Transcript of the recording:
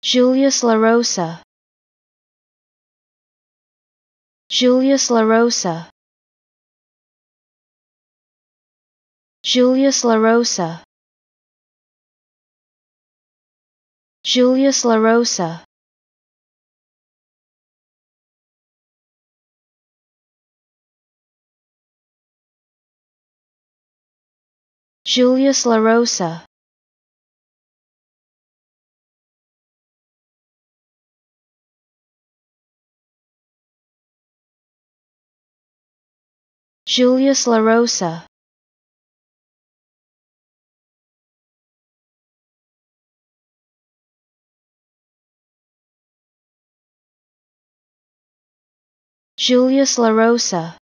Julius LaRosa Julius LaRosa Julius LaRosa Julius LaRosa Julius LaRosa Julius LaRosa Julius LaRosa